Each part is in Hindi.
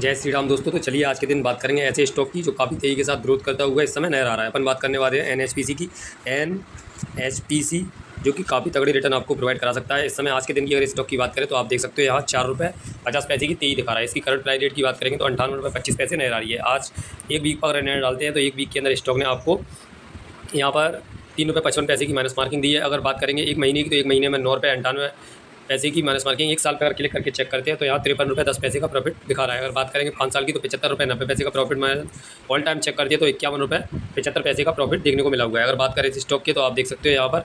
जय श्री राम दोस्तों तो चलिए आज के दिन बात करेंगे ऐसे स्टॉक की जो काफ़ी तेज़ी के साथ ग्रोथ करता हुआ इस समय नज़र आ रहा है। अपन बात करने वाले हैं एन की। एन जो कि काफ़ी तगड़ी रिटर्न आपको प्रोवाइड करा सकता है। इस समय आज के दिन की अगर स्टॉक की बात करें तो आप देख सकते हो यहाँ चार रुपये पचास पैसे की तेज़ी दिखा रहा है। इसकी करंट प्राइस रेट की बात करेंगे तो अंठानवे रुपये पच्चीस पैसे नज़र आ रही है। आज एक वीक पर अगर डालते हैं तो एक वीक के अंदर स्टॉक ने आपको यहाँ पर तीन रुपये पचपन पैसे की माइनस मार्किंग दी है। अगर बात करेंगे एक महीने की तो एक महीने में नौ रुपये अंठानवे पैसे की माइनस मार्किंग एक साल पर अगर क्लिक करके चेक करते हैं तो यहाँ तिरपन रुपये दस पैसे का प्रॉफिट दिखा रहा है। अगर बात करेंगे पाँच साल की तो पचहत्तर रुपये नब्बे पैसे का प्रॉफिट मैं ऑल टाइम चेक करती है तो इक्यावन रुपये पचहत्तर पैसे का प्रॉफिट देखने को मिला हुआ है। अगर बात करें इस स्टॉक की तो आप देख सकते हो यहाँ पर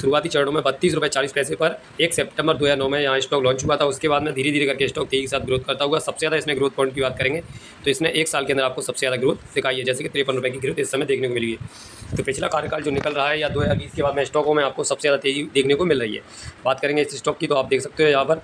शुरुआती चरणों में बत्तीस रुपये चालीस पैसे पर एक सितंबर दो हज़ार नौ में यहाँ स्टॉक लॉन्च हुआ था। उसके बाद में धीरे धीरे करके स्टॉक तेज़ी के साथ ग्रोथ करता हुआ सबसे ज़्यादा इसमें ग्रोथ पॉइंट की बात करेंगे तो इसने एक साल के अंदर आपको सबसे ज़्यादा ग्रोथ दिखाई है, जैसे कि तिरपन रुपये की ग्रोथ इस समय देखने को मिली है। तो पिछला कार्यकाल जो निकल रहा है या दो हज़ार बीस के बाद में स्टॉकों में आपको सबसे ज़्यादा तेज़ी देखने को मिल रही है। बात करेंगे इस स्टॉक की तो आप देख सकते हो यहाँ पर।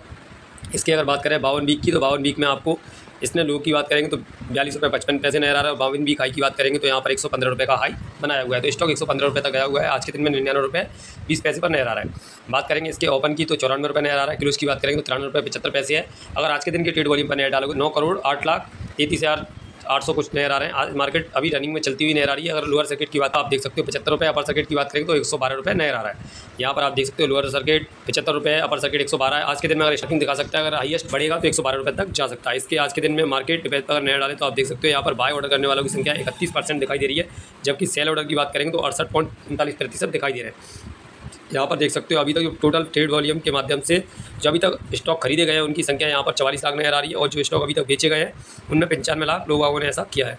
इसकी अगर बात करें बावन वीक की तो बावन वीक में आपको इसने लोग की बात करेंगे तो बयालीस रुपये पचपन पैसे नज़र आ रहा है बावन वीक हाई की बात करेंगे तो यहाँ पर एक सौ पंद्रह रुपये का हाई बनाया हुआ है। तो स्टॉक एक सौ पंद्रह रुपये तक गया हुआ है। आज के दिन में निन्यानवे रुपये बीस पैसे पर नज़र आ रहा है। बात करेंगे इसके ओपन की तो चौरानवे रुपये नज़र आ रहा है। किलो की बात करेंगे तो तिरानवे रुपये पचहत्तर पैसे है। अगर आज के दिन के ट्रेड वॉल्यूम पर नज़र डालोगे नौ करोड़ आठ लाख तैतीस हज़ार आठ सौ कुछ नज़र आ रहे हैं। आज मार्केट अभी रनिंग में चलती हुई नज़र आ रही है। अगर लोअर सर्किट की बात आप देख सकते हो, पचहत्तर रुपये अपर सर्किट की बात करें तो एक सौ बारह रुपये नज़र आ रहा है। यहाँ पर आप देख सकते हो लोअर सर्किट पचहत्तर रुपये अपर सर्किट एक सौ बारह आज के दिन में अगर स्टॉकिंग दिखा सकता है, अगर हाईएस्ट बढ़ेगा तो एक सौ बारह रुपये तक जा सकता है। इसके आज के दिन में मार्केट डिपेंड पर नज़र डाले तो आप देख सकते हो यहाँ पर बाय ऑर्डर करने वालों की संख्या इकतीस परसेंट दिखाई दे रही है। जबकि सेल ऑर्डर की बात करेंगे तो अड़सठ पॉइंट उनतालीस प्रतिशत दिखाई दे रहे हैं। यहाँ पर देख सकते हो अभी तक टोटल ट्रेड वॉल्यूम के माध्यम से जो अभी तक स्टॉक खरीदे गए हैं, उनकी संख्या यहाँ पर चवालीस लाख नज़र आ रही है और जो स्टॉक अभी तक बेचे गए हैं, उनमें पंचानवे लाख लोगों ने ऐसा किया है।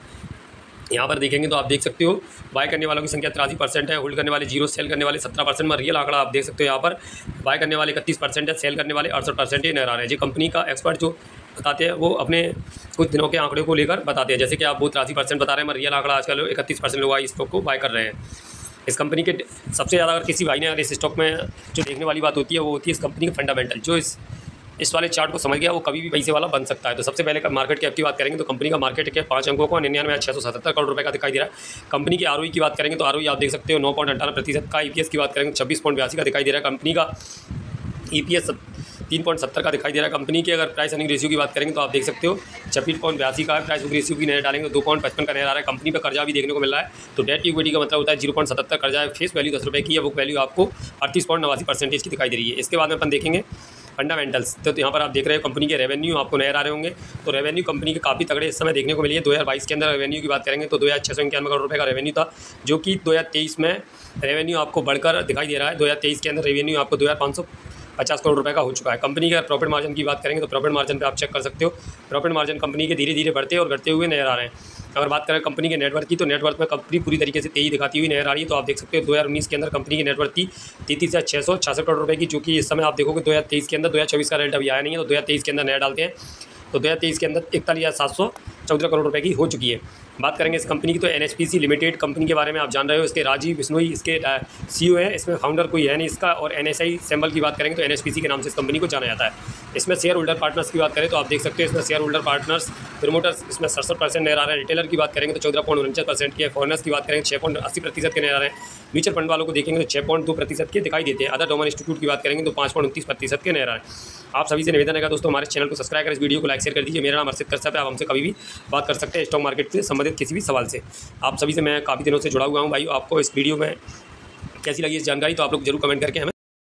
यहाँ पर देखेंगे तो आप देख सकते हो बाय करने वालों की संख्या तिरासी परसेंट है होल्ड करने वाले ज़ीरो सेल करने वाले सत्रह परसेंट में रियल आंकड़ा आप देख सकते हो यहाँ पर बाय करने वाले इकतीस परसेंट है सेल करने वाले अड़सठ परसेंट ही नज़र आ रहे हैं। जी कंपनी का एक्सपर्ट जो बताते हैं, वो अपने कुछ दिनों के आंकड़े को लेकर बताते हैं। जैसे कि आप वो तिरासी परसेंट बता रहे हैं मैं रियल आंकड़ा आजकल इकतीस परसेंट लोग इस स्टॉक को बाय कर रहे हैं। इस कंपनी के सबसे ज़्यादा अगर किसी भाई ने अगर इस स्टॉक में जो देखने वाली बात होती है, वो होती है इस कंपनी के फंडामेंटल जो इस इस वाले चार्ट को समझ गया, वो कभी भी पैसे वाला बन सकता है। तो सबसे पहले मार्केट कैप की बात करेंगे तो कंपनी का मार्केट कैप पाँच अंकों को निन्यानवे छः सौ सत्तर करोड़ रुपये का दिखाई दे रहा है। कंपनी की आर की बात करेंगे तो आर आप देख सकते हो, नौ पॉइंट अठारह प्रतिशत का ईपीएस की बात करेंगे, छब्बीस पॉइंट बयासी का दिखाई दे रहा है। कंपनी का ईपीएस तीन पॉइंट सत्तर का दिखाई दे रहा है कंपनी की। अगर प्राइस अर्निंग रेशियो की बात करेंगे तो आप देख सकते हो, छब्बीस पॉइंट बयासी का प्राइस बुक रेशियो की नज़र डालेंगे तो दो पॉइंट पचपन का नज़र आ रहा है। कंपनी पर कर्जा भी देखने को मिल रहा है। तो डेट इक्विटी का मतलब होता है ज़ीरो पॉइंट सत्तर कर्जा है। फेस वैल्यू दस रुपये की है। बुक वैल्यू आपको अड़तीस पॉइंट नवासी परसेंटेज की दिखाई दे रही है। इसके बाद में अपन देखेंगे फंडामेंटल्स तो यहाँ पर आप देख रहे हो कंपनी के रेवेन्यू आपको नज़र आ रहे होंगे। तो रेवेन्यू कंपनी के काफ़ी तगड़े इस समय देखने को मिली है। दो हज़ार बाईस के अंदर रेवेन्यू की बात करेंगे तो दो हज़ार छः सौ इक्यानवे करोड़ रुपये का रेवेन्यू था, जो कि दो हज़ार तेईस में रेवेन्यू आपको बढ़कर दिखाई दे रहा है। दो हज़ार तेईस के अंदर रेवेन्यू आपको दो हज़ार पाँच सौ पचास करोड़ रुपए का हो चुका है। कंपनी के प्रॉफिट मार्जिन की बात करेंगे तो प्रॉफिट मार्जिन पे आप चेक कर सकते हो। प्रॉफिट मार्जिन कंपनी के धीरे धीरे बढ़ते और घटते हुए नज़र आ रहे हैं। अगर बात करें कंपनी के नेटवर्क की तो नेटवर्क में कंपनी पूरी तरीके से तेज़ी दिखाती हुई नज़र आ रही है। तो आप देख सकते हो दो के अंदर कंपनी की नेटवर्क थी तैतीस हज़ार छः सौ छियासठ करोड़ रुपये की, जो कि इस समय आप देखोगे दो के अंदर दो हज़ार चौबीस का रेट अभी आया नहीं है तो दो हज़ार तेईस के अंदर नया डालते हैं। तो दो हज़ार तेईस के अंदर इकतालीस हज़ार सात सौ चौदह करोड़ रुपये की हो चुकी है। बात करेंगे इस कंपनी की तो एन लिमिटेड कंपनी के बारे में आप जान रहे हो। इसके राजीव बिश्नोई, इसके सी है। इसमें फाउंडर कोई है नहीं इसका और एन सिंबल की बात करेंगे तो एन के नाम से इस कंपनी को जाना जाता है। इसमें शेयर होल्डर पार्टनर्स की बात करें तो आप देख सकते हो इसमें शेयर होल्डर पार्टनर्स प्रमोटर्स इसमें सड़सठ परसेंट नज़र आ रहे हैं। रिटेलर की बात करेंगे तो चौदह पॉइंट उनचास परसेंट के फॉरनर्स की बात करेंगे छः पॉइंट अस्सी प्रतिशत के नज़र आ रहे हैं। म्यूचुअल फंड वालों को देखेंगे तो छः पॉइंट दो प्रतिशत के दिखाई देते हैं। अदर डोमन इंस्टीट्यूट की बात करेंगे तो पाँच पॉइंट उनतीस प्रतिशत के नज़र आ रहे हैं। आप सभी से निवेदन है दोस्तों हमारे चैनल को सब्सक्राइब कर। इस वीडियो को लाइक शेयर कर दीजिए। मेरा नाम अर्षित कर सकते आप हमसे कभी भी बात कर सकते हैं स्टॉक मार्केट से संबंधित किसी भी सवाल से। आप सभी से मैं काफ़ी दिनों से जुड़ा हुआ हूँ भाई। आपको इस वीडियो में कैसी लगी इस जानकारी तो आप लोग ज़रूर कमेंट करके हमें